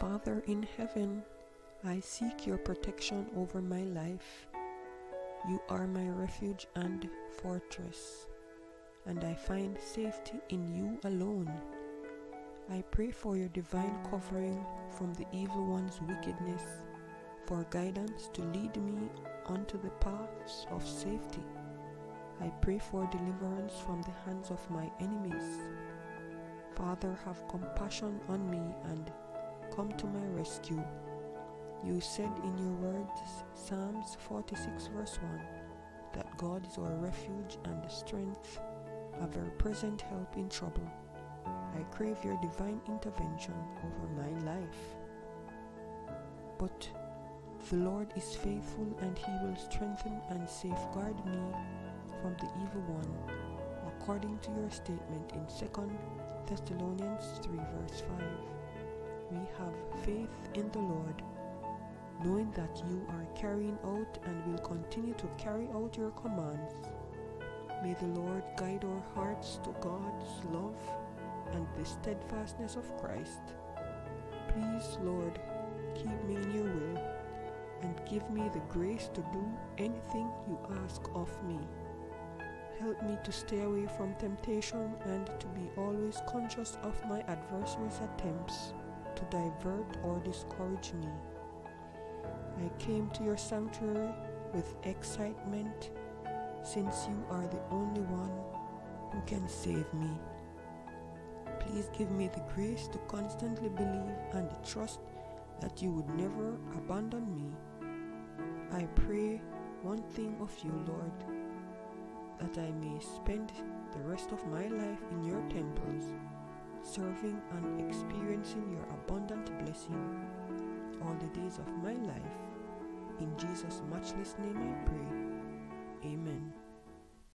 Father in heaven, I seek your protection over my life. You are my refuge and fortress, and I find safety in you alone. I pray for your divine covering from the evil one's wickedness, for guidance to lead me onto the paths of safety. I pray for deliverance from the hands of my enemies. Father, have compassion on me and come to my rescue. You said in your words, Psalms 46, verse 1, that God is our refuge and the strength, a very present help in trouble. I crave your divine intervention over my life. But the Lord is faithful and he will strengthen and safeguard me from the evil one, according to your statement in 2 Thessalonians 3, verse 5. We have faith in the Lord, knowing that you are carrying out and will continue to carry out your commands. May the Lord guide our hearts to God's love and the steadfastness of Christ. Please, Lord, keep me in your will and give me the grace to do anything you ask of me. Help me to stay away from temptation and to be always conscious of my adversary's attempts to divert or discourage me. I came to your sanctuary with excitement since you are the only one who can save me. Please give me the grace to constantly believe and trust that you would never abandon me. I pray one thing of you, Lord, that I may spend the rest of my life in your serving and experiencing your abundant blessing all the days of my life. In Jesus' matchless name I pray. Amen.